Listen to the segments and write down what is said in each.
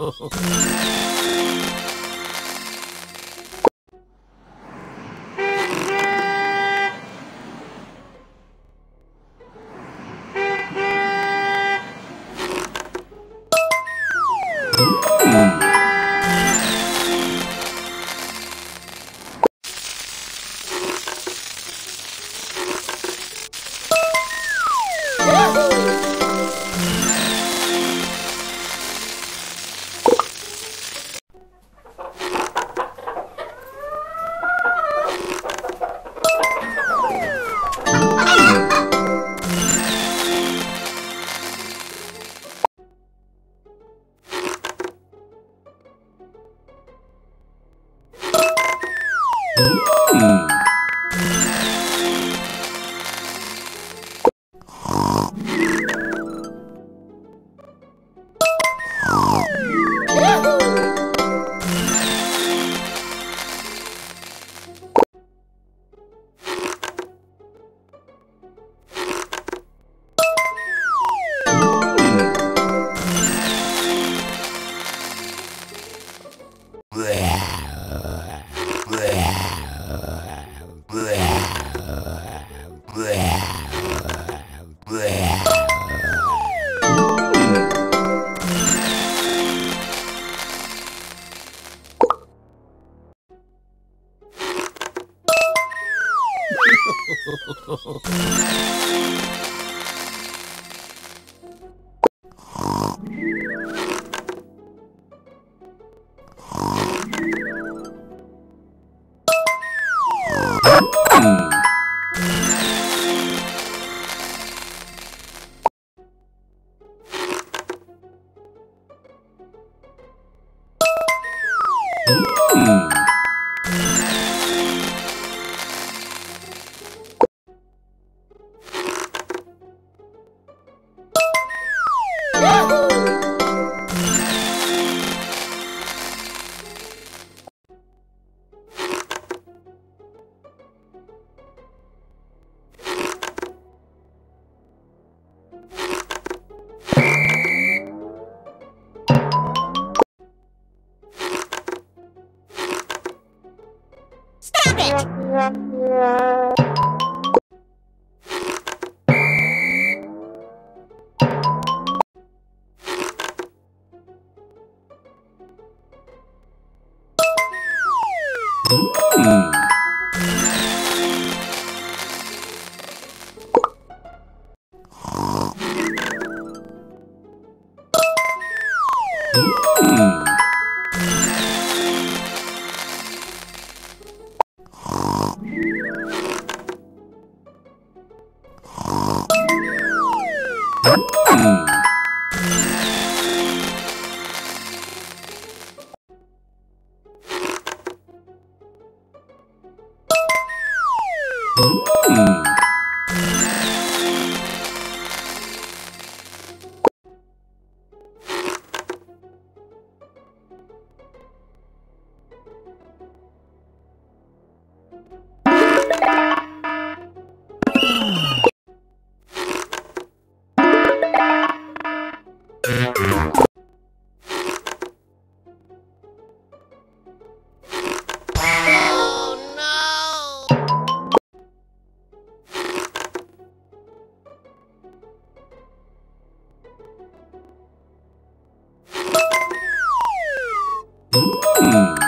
Oh, Stop Mm-hmm. Mm.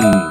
Hmm.